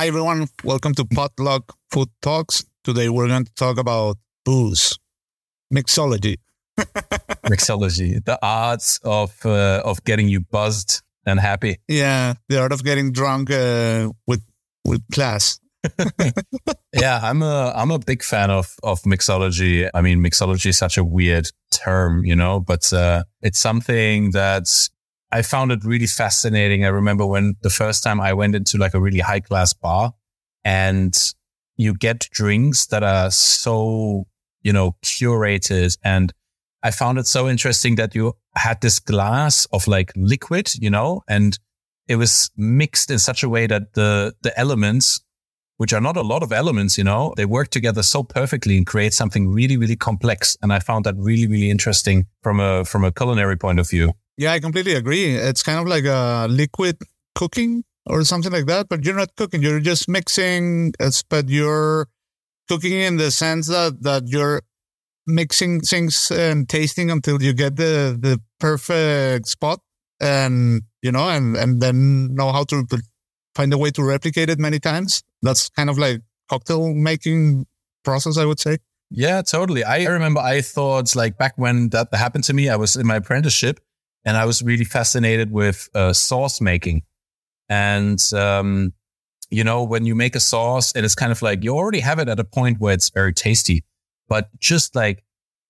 Hi, everyone. Welcome to Potluck Food Talks. Today, we're going to talk about booze, mixology. mixology, the arts of uh, of getting you buzzed and happy. Yeah, the art of getting drunk uh, with with class. yeah, I'm a I'm a big fan of of mixology. I mean, mixology is such a weird term, you know, but uh, it's something that's I found it really fascinating. I remember when the first time I went into like a really high class bar and you get drinks that are so, you know, curated. And I found it so interesting that you had this glass of like liquid, you know, and it was mixed in such a way that the, the elements, which are not a lot of elements, you know, they work together so perfectly and create something really, really complex. And I found that really, really interesting from a, from a culinary point of view. Yeah, I completely agree. It's kind of like a liquid cooking or something like that, but you're not cooking. You're just mixing, but you're cooking in the sense that, that you're mixing things and tasting until you get the, the perfect spot and, you know, and, and then know how to find a way to replicate it many times. That's kind of like cocktail making process, I would say. Yeah, totally. I remember I thought like back when that happened to me, I was in my apprenticeship and I was really fascinated with uh, sauce making. And um, you know, when you make a sauce, and it's kind of like you already have it at a point where it's very tasty, but just like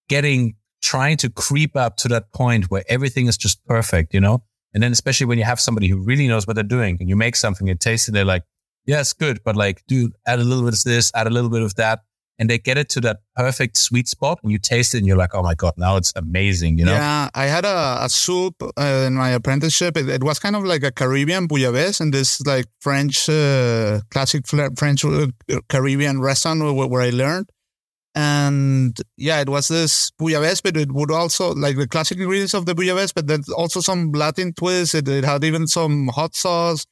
getting trying to creep up to that point where everything is just perfect, you know. And then especially when you have somebody who really knows what they're doing, and you make something, it tastes, and they're like, "Yeah, it's good," but like, dude, add a little bit of this, add a little bit of that and they get it to that perfect sweet spot and you taste it and you're like, oh my God, now it's amazing, you know? Yeah, I had a, a soup uh, in my apprenticeship. It, it, was kind of like a Caribbean bouillabaisse in this like French, uh, classic French uh, Caribbean restaurant where, where, I learned. And yeah, it was this bouillabaisse, but it would also like the classic ingredients of the bouillabaisse, but then also some Latin twist. It, it had even some hot sauce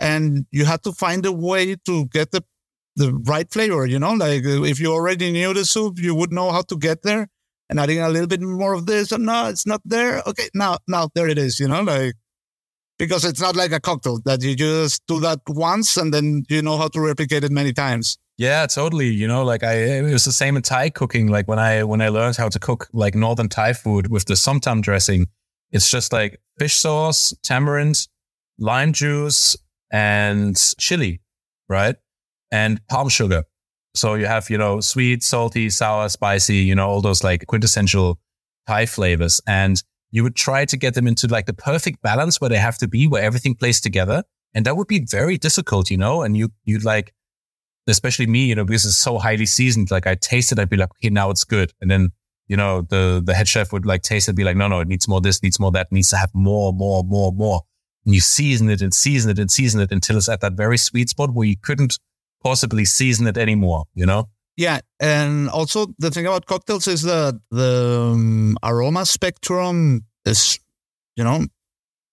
and you had to find a way to get the the right flavor, you know, like uh, if you already knew the soup, you would know how to get there and adding a little bit more of this. And no, it's not there. Okay. Now, now there it is, you know, like, because it's not like a cocktail that you just do that once and then you know how to replicate it many times. Yeah, totally. You know, like I, it was the same in Thai cooking. Like when I, when I learned how to cook like Northern Thai food with the som tam dressing, it's just like fish sauce, tamarind, lime juice, and chili, right? And palm sugar. So you have, you know, sweet, salty, sour, spicy, you know, all those like quintessential Thai flavors. And you would try to get them into like the perfect balance where they have to be, where everything plays together. And that would be very difficult, you know, and you, you'd like, especially me, you know, because it's so highly seasoned, like I taste it, I'd be like, okay, now it's good. And then, you know, the, the head chef would like taste it, be like, no, no, it needs more this, needs more that, needs to have more, more, more, more. And you season it and season it and season it until it's at that very sweet spot where you couldn't possibly season it anymore, you know? Yeah. And also the thing about cocktails is that the um, aroma spectrum is, you know,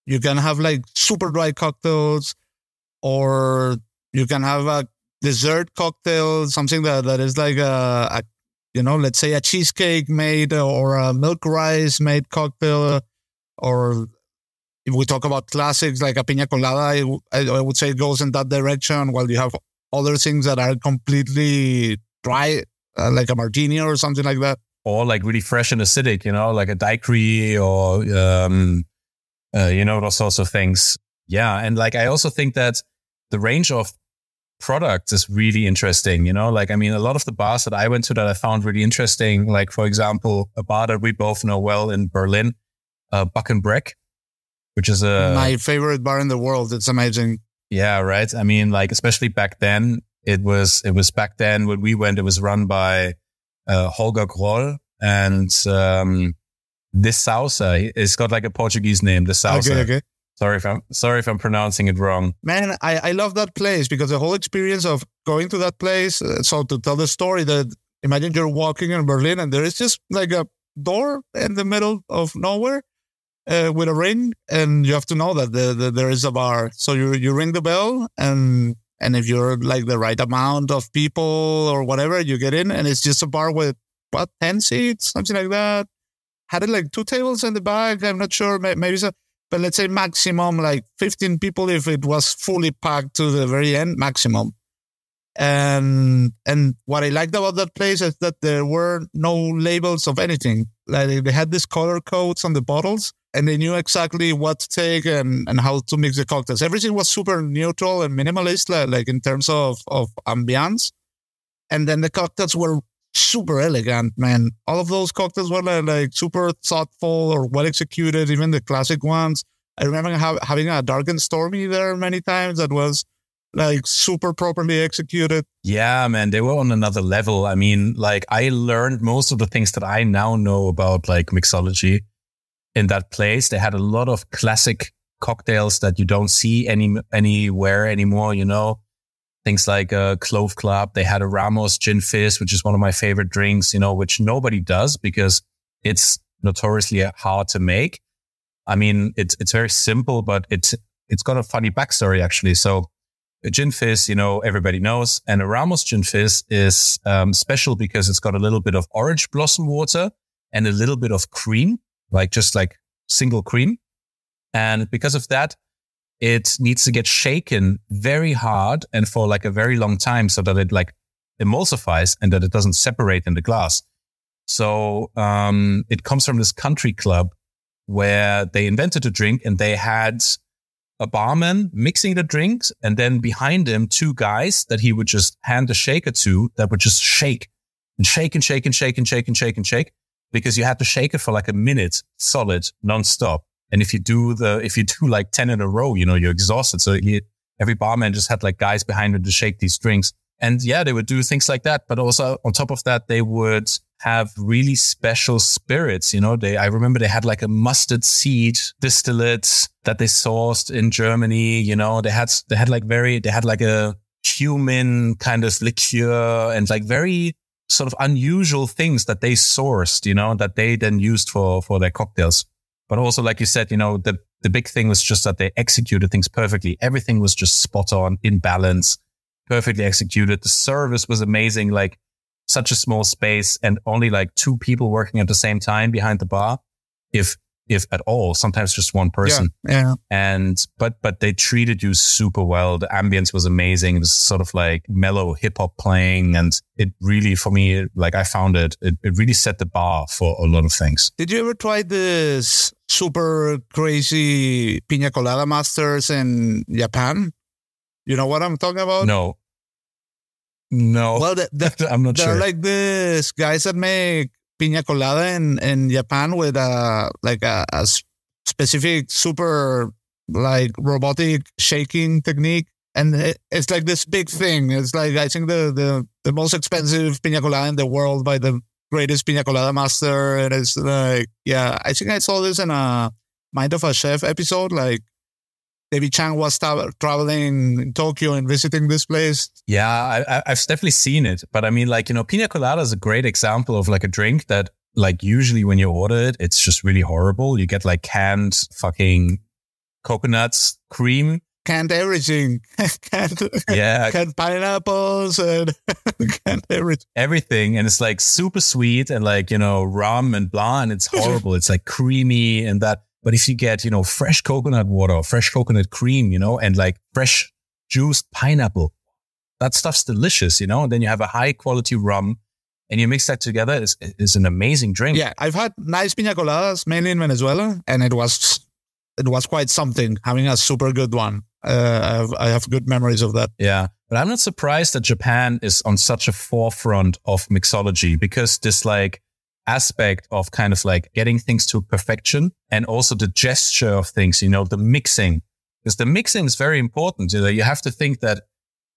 you can have like super dry cocktails or you can have a dessert cocktail, something that, that is like a, a you know, let's say a cheesecake made or a milk rice made cocktail or if we talk about classics like a pina colada, I, I, would say it goes in that direction while you have other things that are completely dry, uh, like a martini or something like that. Or like really fresh and acidic, you know, like a daiquiri or, um, uh, you know, those sorts of things. Yeah. And like, I also think that the range of products is really interesting. You know, like, I mean, a lot of the bars that I went to that I found really interesting, like, for example, a bar that we both know well in Berlin, uh, Buck and Breck, which is a my favorite bar in the world. It's amazing. Yeah, right. I mean, like especially back then, it was it was back then when we went. It was run by uh, Holger Groll and um, this Sousa. It's got like a Portuguese name. The Sousa. Okay, okay. Sorry if I'm sorry if I'm pronouncing it wrong. Man, I, I love that place because the whole experience of going to that place. Uh, so to tell the story that imagine you're walking in Berlin and there is just like a door in the middle of nowhere uh, with a ring, and you have to know that the, the, there is a bar. So you you ring the bell, and and if you're like the right amount of people or whatever, you get in, and it's just a bar with what ten seats, something like that. Had it like two tables in the back. I'm not sure, maybe so, but let's say maximum like 15 people if it was fully packed to the very end, maximum. And and what I liked about that place is that there were no labels of anything. Like they had these color codes on the bottles, and they knew exactly what to take and, and how to mix the cocktails. Everything was super neutral and minimalist, like, like in terms of of ambiance. And then the cocktails were super elegant, man. All of those cocktails were like, like super thoughtful or well executed, even the classic ones. I remember ha- having a dark and stormy there many times that was like super properly executed. Yeah, man, they were on another level. I mean, like I learned most of the things that I now know about like mixology in that place. They had a lot of classic cocktails that you don't see any anywhere anymore, you know. Things like a Clover Club. They had a Ramos Gin Fizz, which is one of my favorite drinks, you know, which nobody does because it's notoriously hard to make. I mean, it's it's very simple, but it's it's got a funny backstory actually. So a gin fizz, you know, everybody knows, and a Ramos gin fizz is um, special because it's got a little bit of orange blossom water and a little bit of cream, like just like single cream, and because of that, it needs to get shaken very hard and for like a very long time so that it like emulsifies and that it doesn't separate in the glass. So um, it comes from this country club where they invented a drink and they had a barman mixing the drinks and then behind him two guys that he would just hand a shaker to that would just shake and shake and shake and shake and shake and shake and shake because you had to shake it for like a minute solid nonstop. And if you do the, if you do like 10 in a row, you know, you're exhausted. So he, every barman just had like guys behind him to shake these drinks. And yeah, they would do things like that. But also on top of that, they would have really special spirits. You know, they, I remember they had like a mustard seed distillate that they sourced in Germany. You know, they had, they had like very, they had like a cumin kind of liqueur and like very sort of unusual things that they sourced, you know, that they then used for, for their cocktails. But also, like you said, you know, the, the big thing was just that they executed things perfectly. Everything was just spot on in balance, perfectly executed. The service was amazing. Like such a small space and only like two people working at the same time behind the bar. If, if at all, sometimes just one person. Yeah, yeah. And, but, but they treated you super well. The ambience was amazing. It was sort of like mellow hip hop playing. And it really, for me, like I found it, it, it really set the bar for a lot of things. Did you ever try this super crazy pina colada masters in Japan? You know what I'm talking about? No. No. Well, the, the, I'm not they're sure. like this guys that make pina colada in, in Japan with a like a specific super like robotic shaking technique. And it, it's like this big thing. It's like I think the, the the most expensive pina colada in the world by the greatest pina colada master. And it's like yeah, I think I saw this in a Mind of a Chef episode. Like David Chang was tra- traveling in Tokyo and visiting this place. Yeah, I, I- I've definitely seen it. But I mean, like, you know, pina colada is a great example of like a drink that, like, usually when you order it, it's just really horrible. You get like canned fucking coconuts, cream. Canned everything. canned, Yeah, canned pineapples and canned everything. everything. And it's like super sweet and like, you know, rum and blah. And it's horrible. it's like creamy and that. But if you get, you know, fresh coconut water or fresh coconut cream, you know, and like fresh juiced pineapple, that stuff's delicious, you know, and then you have a high quality rum and you mix that together. It's, it's an amazing drink. Yeah, I've had nice pina coladas mainly in Venezuela, and it was it was quite something having a super good one. Uh, I, have, I have good memories of that. Yeah. But I'm not surprised that Japan is on such a forefront of mixology because this like aspect of kind of like getting things to perfection and also the gesture of things, you know, the mixing, because the mixing is very important. You know, you have to think that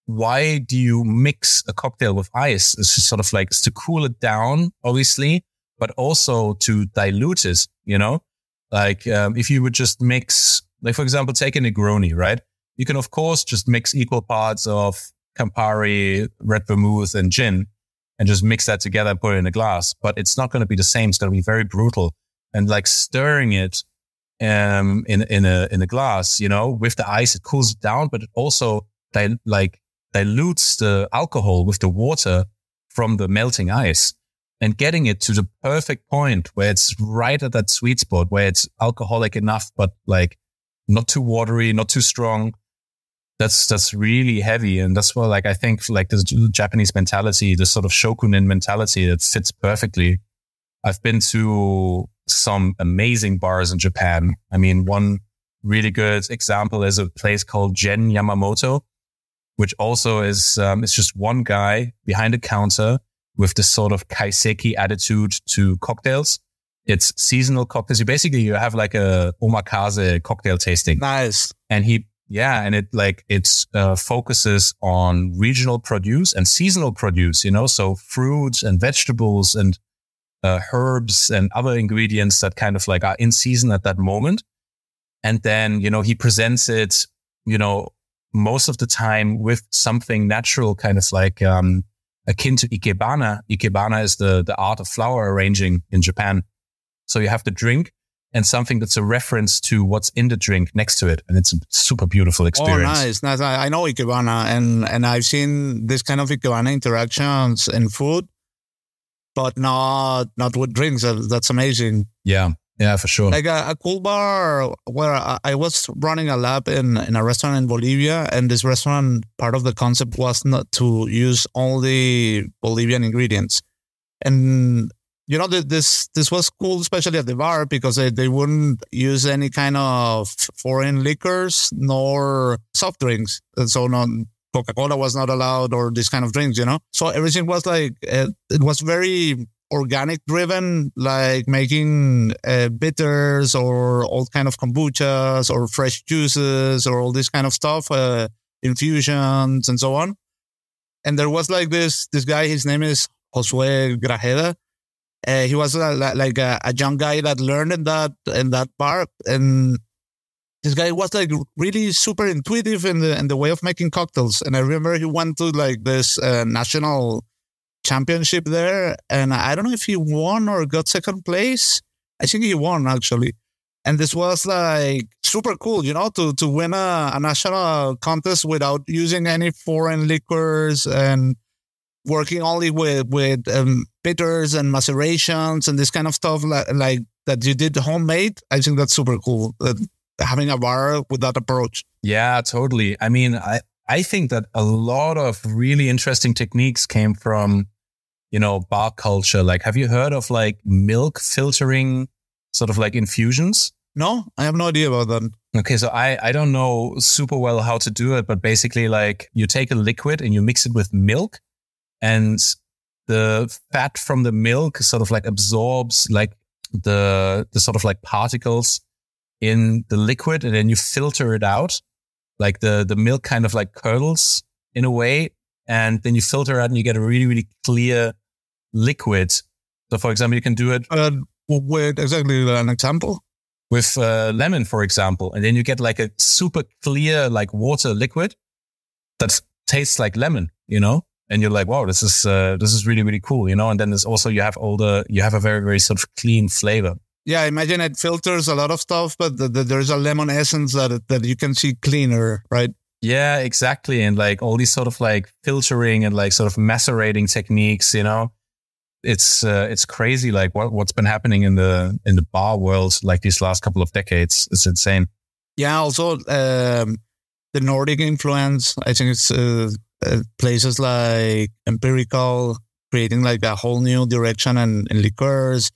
why do you mix a cocktail with ice? It's sort of like it's to cool it down, obviously, but also to dilute it, you know, like um, if you would just mix, like for example, take a Negroni, right? You can of course just mix equal parts of Campari, red vermouth, and gin, and just mix that together and put it in a glass. But it's not going to be the same. It's going to be very brutal, and like stirring it um, in in a in a glass, you know, with the ice, it cools it down, but it also dil- like dilutes the alcohol with the water from the melting ice and getting it to the perfect point where it's right at that sweet spot where it's alcoholic enough, but like not too watery, not too strong. That's that's really heavy, and that's what like I think like the Japanese mentality, this sort of shokunin mentality, that fits perfectly. I've been to some amazing bars in Japan. I mean, one really good example is a place called Gen Yamamoto, which also is um, it's just one guy behind a counter with this sort of kaiseki attitude to cocktails. It's seasonal cocktails. You basically you have like a omakase cocktail tasting. Nice. And he yeah, and it like it uh, focuses on regional produce and seasonal produce. You know, so fruits and vegetables and uh, herbs and other ingredients that kind of like are in season at that moment. And then, you know, he presents it, you know, most of the time with something natural, kind of like, um, akin to ikebana. Ikebana is the, the art of flower arranging in Japan. So you have the drink and something that's a reference to what's in the drink next to it. And it's a super beautiful oh, experience. Oh, nice. nice. I know Ikebana and, and I've seen this kind of Ikebana interactions in food but not not with drinks. That's amazing. Yeah, yeah, for sure. Like a, a cool bar where I, I, was running a lab in in a restaurant in Bolivia, and this restaurant part of the concept was not to use only Bolivian ingredients, and you know this this was cool, especially at the bar because they, they wouldn't use any kind of foreign liquors nor soft drinks, and so not Coca Cola was not allowed or this kind of drinks, you know? So everything was like, uh, it was very organic driven, like making uh, bitters or all kind of kombuchas or fresh juices or all this kind of stuff, uh, infusions and so on. And there was like this, this guy, his name is Josue Grajeda. Uh, he was uh, like a, a, young guy that learned in that in that bar, and this guy was like really super intuitive in the in the way of making cocktails. And I remember he went to like this uh, national championship there, and I don't know if he won or got second place. I think he won actually. And this was like super cool, you know, to to win a, a national contest without using any foreign liquors and working only with with um, bitters and macerations and this kind of stuff like, like that you did homemade. I think that's super cool. That having a bar with that approach. Yeah, totally. I mean, I, I think that a lot of really interesting techniques came from, you know, bar culture. Like, have you heard of like milk filtering sort of like infusions? No, I have no idea about that. Okay, so I, I don't know super well how to do it, but basically, like, you take a liquid and you mix it with milk, and the fat from the milk sort of like absorbs like the the sort of like particles in the liquid and then you filter it out. Like the, the milk kind of like curdles in a way. And then you filter out and you get a really, really clear liquid. So for example, you can do it. Uh, with exactly an example? With uh, lemon, for example. And then you get like a super clear, like water liquid that tastes like lemon, you know? And you're like, wow, this is uh, this is really really cool, you know. And then there's also you have all the you have a very very sort of clean flavor yeah, I imagine it filters a lot of stuff, but the, the, there's a lemon essence that that you can see cleaner, right? Yeah, exactly. And like all these sort of like filtering and like sort of macerating techniques, you know, it's uh, it's crazy. Like what what's been happening in the in the bar world like these last couple of decades. It's insane. Yeah. Also, um, the Nordic influence. I think it's uh, uh, places like Empirical creating like a whole new direction in, in liqueurs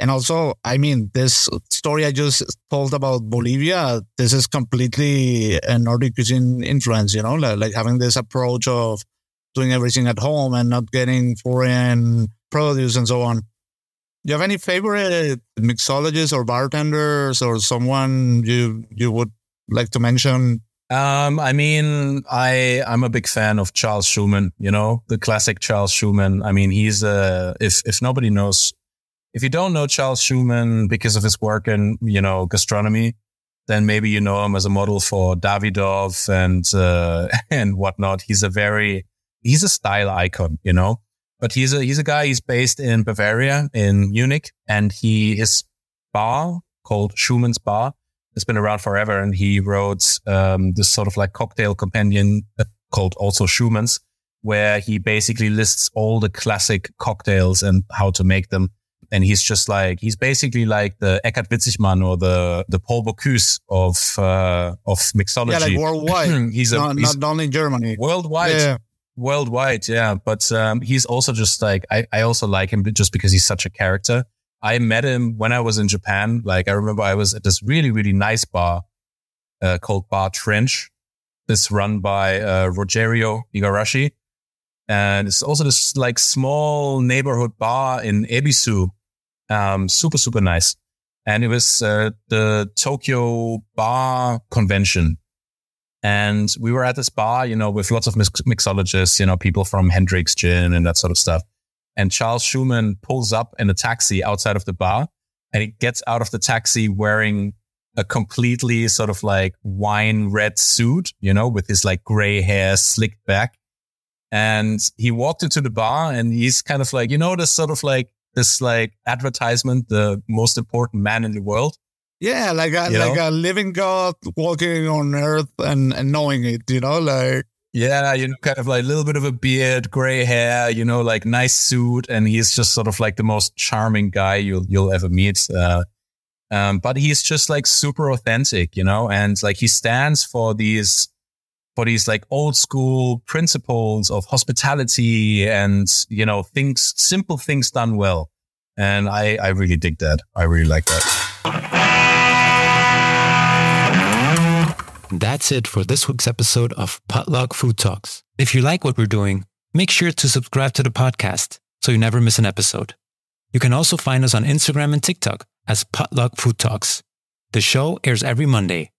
and also, I mean, this story I just told about Bolivia, this is completely a Nordic cuisine influence, you know, like, like having this approach of doing everything at home and not getting foreign produce and so on. Do you have any favorite mixologists or bartenders or someone you you would like to mention? Um, I mean, I I'm a big fan of Charles Schumann. You know, the classic Charles Schumann. I mean, he's a if if nobody knows if you don't know Charles Schumann because of his work in, you know, gastronomy, then maybe you know him as a model for Davidoff and, uh, and whatnot. He's a very, he's a style icon, you know, but he's a, he's a guy, he's based in Bavaria in Munich and he, his bar called Schumann's Bar has been around forever. And he wrote, um, this sort of like cocktail companion uh, called also Schumann's where he basically lists all the classic cocktails and how to make them and he's just like he's basically like the Eckart Witzigmann or the the Paul Bocuse of uh, of mixology. Yeah, like worldwide. he's a not, he's not only in Germany. Worldwide. Yeah. Worldwide, yeah. But um, he's also just like I, I also like him just because he's such a character. I met him when I was in Japan. Like I remember I was at this really, really nice bar uh, called Bar Trench. This run by uh, Rogerio Igarashi. And it's also this like small neighborhood bar in Ebisu. Um, super, super nice. And it was uh, the Tokyo Bar Convention. And we were at this bar, you know, with lots of mix- mixologists, you know, people from Hendrick's Gin and that sort of stuff. And Charles Schumann pulls up in a taxi outside of the bar and he gets out of the taxi wearing a completely sort of like wine red suit, you know, with his like gray hair slicked back. And he walked into the bar and he's kind of like, you know, this sort of like this like advertisement, the most important man in the world. Yeah, like a, like know? a living God walking on earth and, and knowing it, you know, like yeah, you know, kind of like a little bit of a beard, gray hair, you know, like nice suit, and he's just sort of like the most charming guy you'll you'll ever meet. Uh, um, but he's just like super authentic, you know, and like he stands for these for these like old school principles of hospitality and you know things, simple things done well. And I I really dig that. I really like that. That's it for this week's episode of Potluck Food Talks. If you like what we're doing, make sure to subscribe to the podcast so you never miss an episode. You can also find us on Instagram and TikTok as Potluck Food Talks. The show airs every Monday.